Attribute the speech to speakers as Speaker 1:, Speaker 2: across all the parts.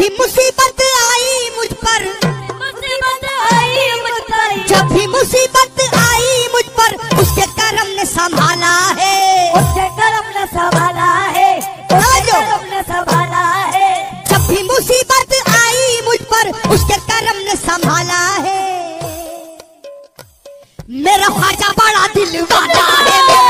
Speaker 1: भी मुसीबत आई मुझ पर
Speaker 2: मुसीबत आई मुझ पर।
Speaker 1: जब भी मुसीबत आई मुझ पर उसके कर्म ने संभाला है।
Speaker 2: उसके कर्म ने संभाला है। कर्म ने संभाला है।
Speaker 1: जब भी मुसीबत आई मुझ पर उसके कर्म ने संभाला है। मेरा ख्वाजा बड़ा दिल वाला है।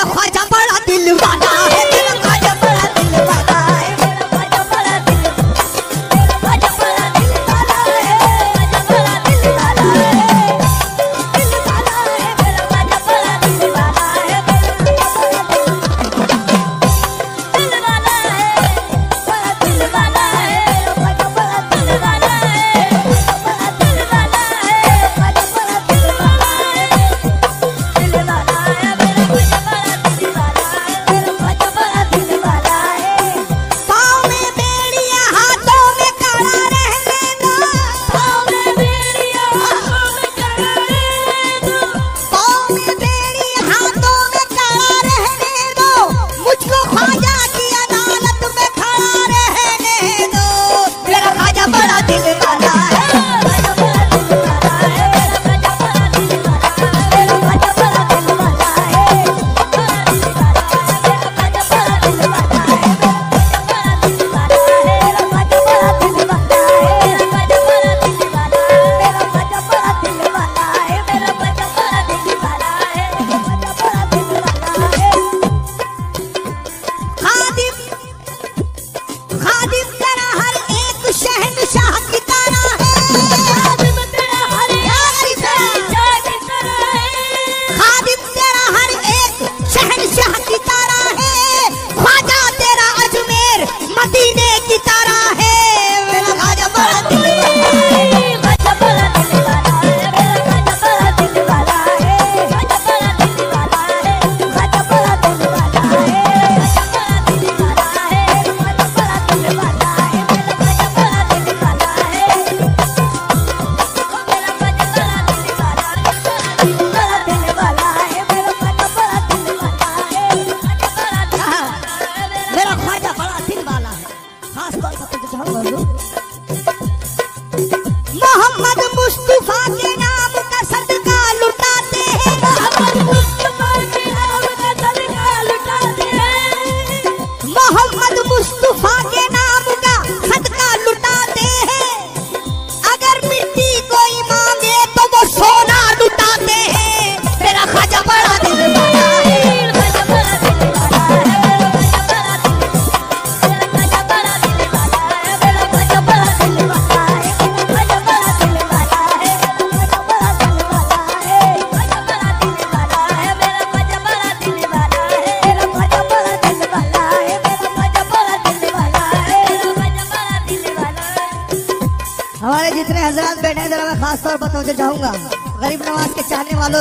Speaker 1: बड़ा ख्वाजा बड़ा दिल वाला है।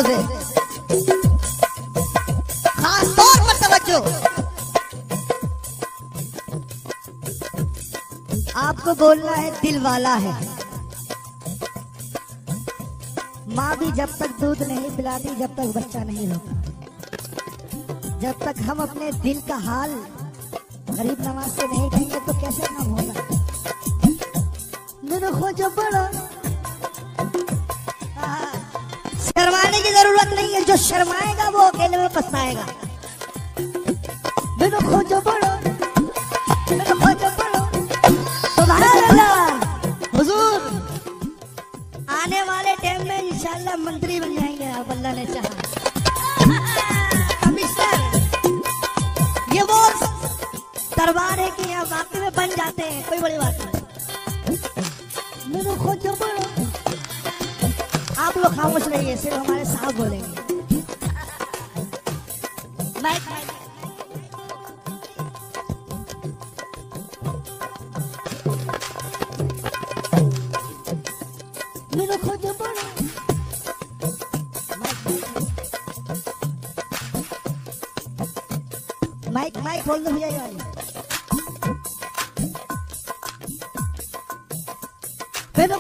Speaker 1: जोरों से खास तौर पर तवज्जो। आपको बोलना है, दिल वाला है। माँ भी जब तक दूध नहीं पिलाती, जब तक बच्चा नहीं होता जब तक हम अपने दिल का हाल गरीब नवाज़ से नहीं देंगे तो कैसे काम होगा? मेरे खोजो बड़ा डरवाने की ज़रूरत नहीं है, जो शर्माएगा वो अकेले में पछताएगा। मेरे खोजो पड़ो खोजो हुजूर, आने वाले टाइम में इंशाल्लाह मंत्री बन जाएँगे आप अल्लाह ने चाहा। कमिश्नर, ये वो दरबार है कि यहाँ वाकई में बन जाते हैं, कोई बड़ी बात नहीं। खामोश रहिए सिर्फ़ हमारे साहब बोलेंगे। मैं माइक माइक दो भैया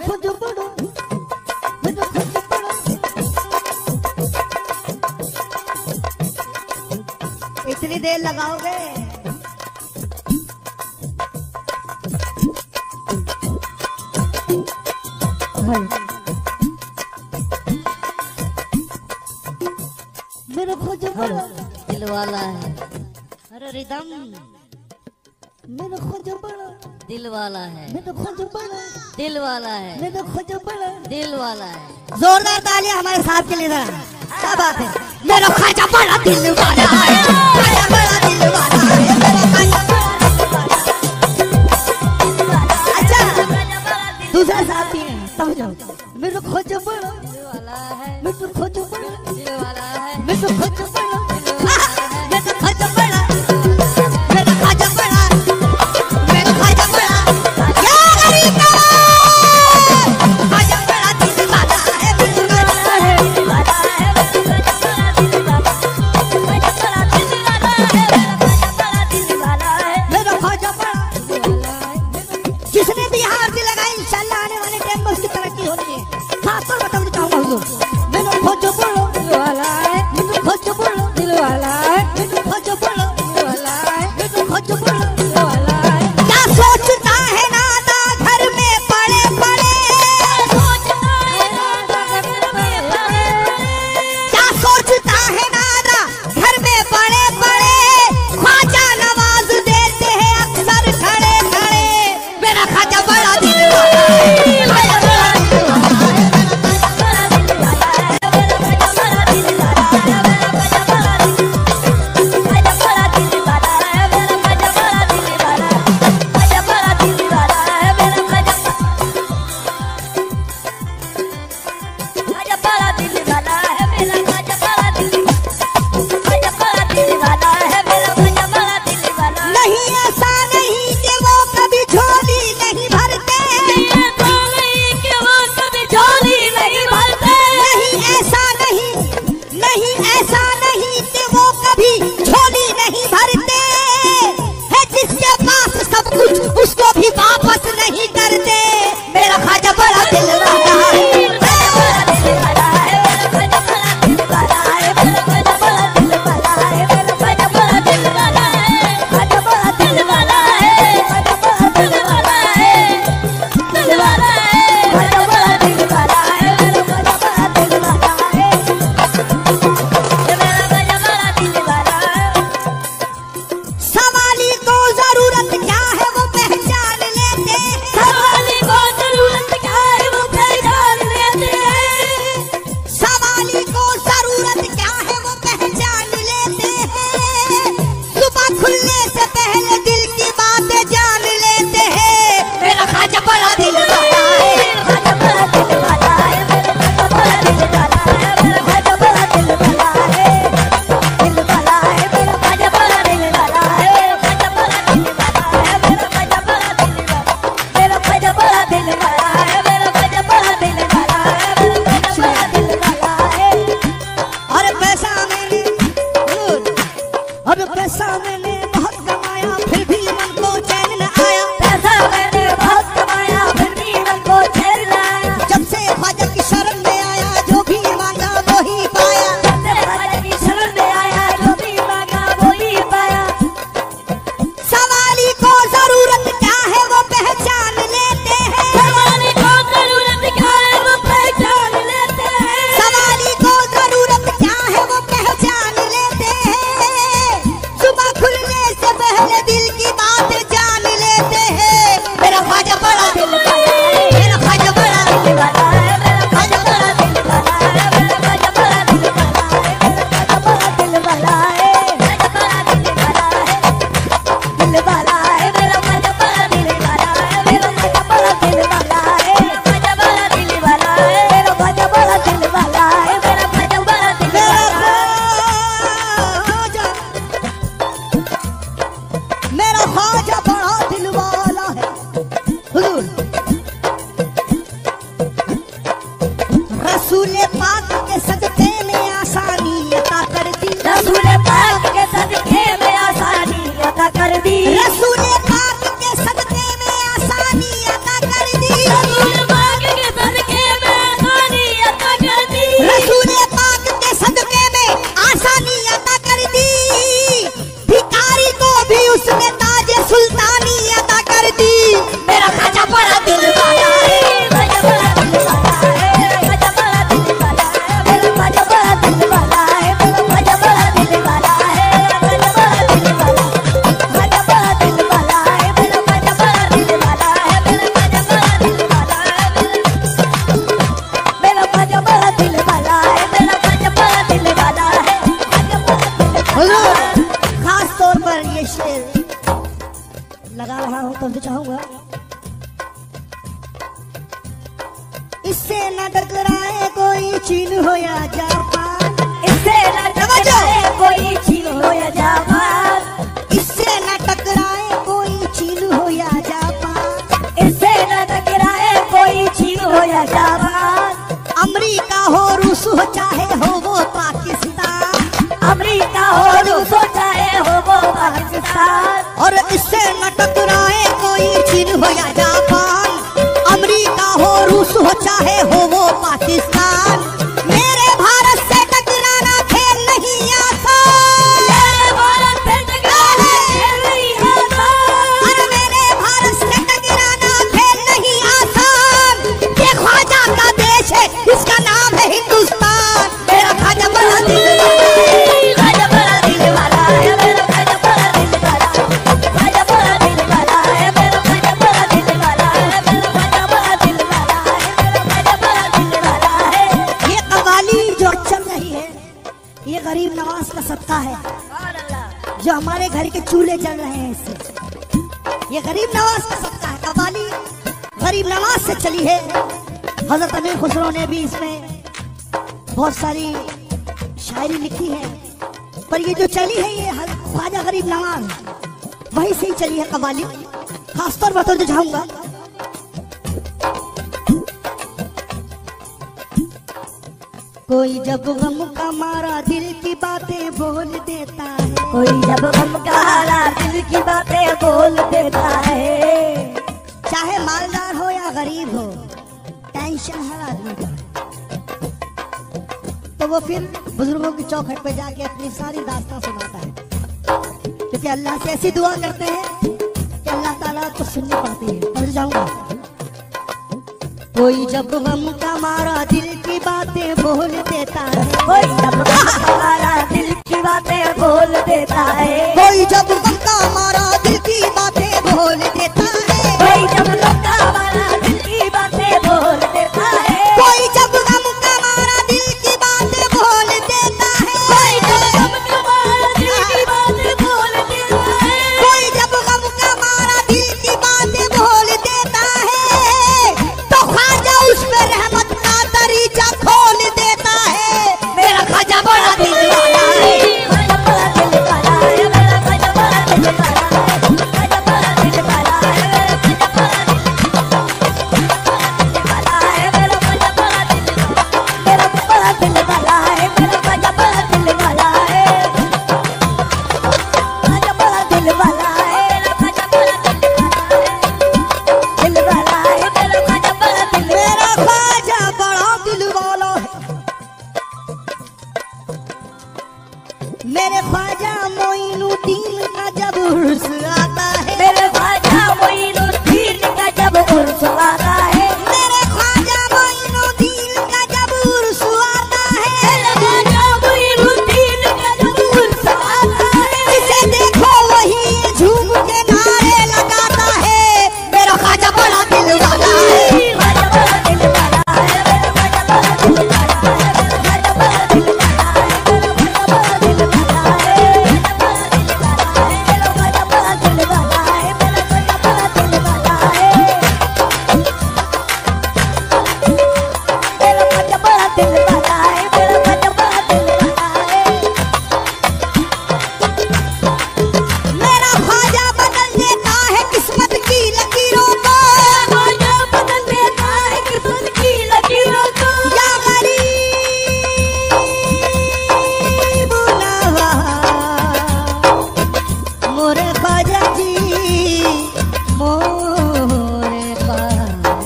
Speaker 1: खुद कितनी देर लगाओगे
Speaker 2: दिल वाला है। अरे रिदम।
Speaker 1: मेरे को
Speaker 2: दिल वाला है। दिल वाला है। दिल वाला है।
Speaker 1: जोरदार तालियाँ हमारे साथ के लिए क्या बात है? मेरा खाजा बड़ा दिल वाला है। लफ्ज चाहूँगा इससे न टकराए कोई चीन हो या जापान।
Speaker 2: इससे न टकराए कोई चीन हो या जापान।
Speaker 1: इससे न टकराए कोई चीन हो या जापान।
Speaker 2: इससे न टकराए कोई चीन हो या जापान।
Speaker 1: अमेरिका हो रूस हो चाहे हो वो पाकिस्तान।
Speaker 2: अमेरिका हो रूस हो चाहे हो वो पाकिस्तान।
Speaker 1: और इससे न टकराए कोई चीन हो या जापान। अमेरिका हो, रूस हो, चाहे हो वो पाकिस्तान। सत्ता है। जो हमारे घर के चूल्हे जल रहे हैं इससे ये गरीब नवाज़ का सत्ता है कवाली गरीब नवाज़ से चली है। हज़रत अमीर खुसरो ने भी इसमें बहुत सारी शायरी लिखी है। पर ये जो चली है, ये ख्वाजा गरीब नवाज़। वही से ही चली है कवाली खासतौर पर तो चाहूँगा कोई जब गम का मारा दिल की बातें बोल देता है।
Speaker 2: कोई जब गम का हारा दिल की बातें बोल देता है।
Speaker 1: चाहे मालदार हो या गरीब हो, टेंशन हर आदमी का। तो वो फिर बुज़ुर्गों की चौखट पे जाके अपनी सारी दास्तां सुनाता है। क्योंकि अल्लाह से ऐसी दुआ करते हैं कि अल्लाह ताला को सुननी पड़ती है। समझ जाऊँगा कोई जब हम का मारा दिल की बातें बोल देता है।
Speaker 2: कोई जब हमारा दिल की बातें बोल देता है।
Speaker 1: कोई जब हम का मारा दिल की बातें बोल देता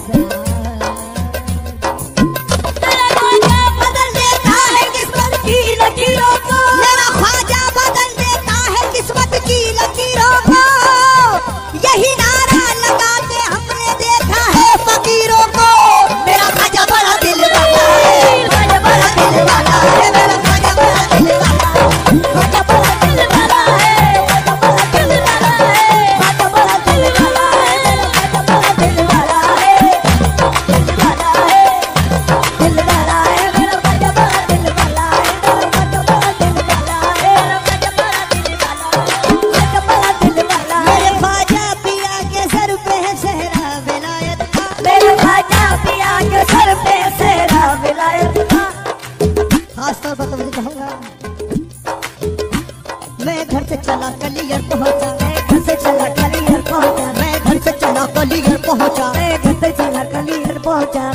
Speaker 1: Gaza.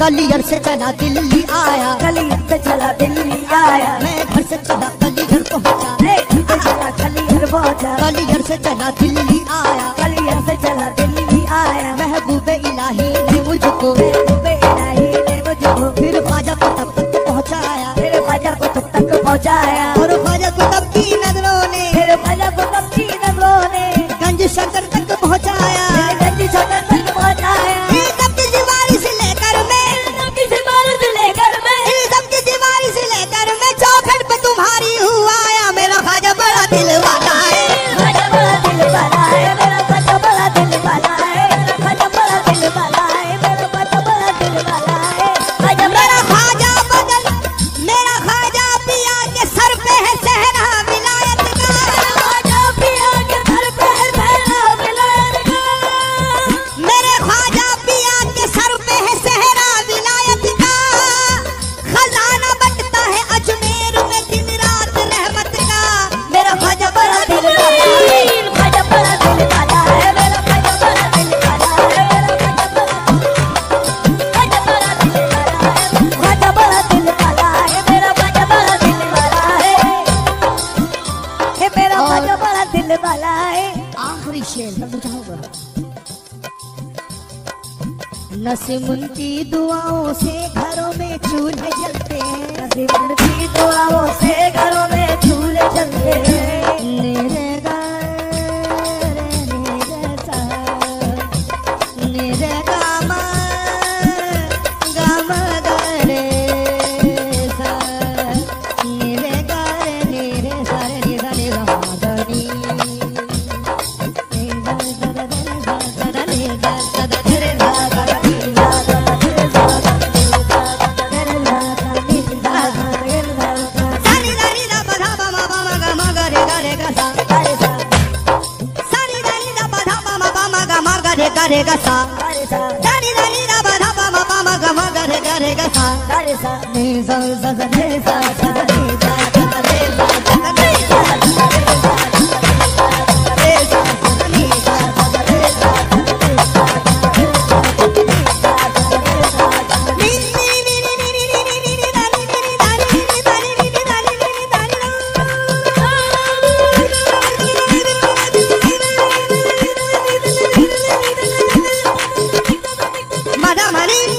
Speaker 1: गलियर से चला दिल्ली आया।
Speaker 2: गलियर से चला दिल्ली आया।
Speaker 1: मैं घर से चला गलियर पहुँचा
Speaker 2: लेकिन से चला गलियर पहुँचा
Speaker 1: गलियर से चला दिल्ली आया।
Speaker 2: गलियर से चला दिल्ली आया।
Speaker 1: महबूबे इलाही ने मुझको
Speaker 2: महबूबे इलाही ने मुझको
Speaker 1: फिर ख्वाजा को तब तक पहुँचाया।
Speaker 2: फिर ख्वाजा को तब तक पहुँचाया।
Speaker 1: उनकी दुआओं से घरों में चूल्हे जलते हैं।
Speaker 2: उनकी दुआओं से घरों में
Speaker 1: रे गा सा अरे सा सारी दानी दा बधा पा मा पा मा गा मा गा रे गा रे गा सा अरे सा दानी दानी दा बधा पा मा पा मा गा मा गा रे गा रे गा सा अरे सा नी सा सा सा नी सा सा money.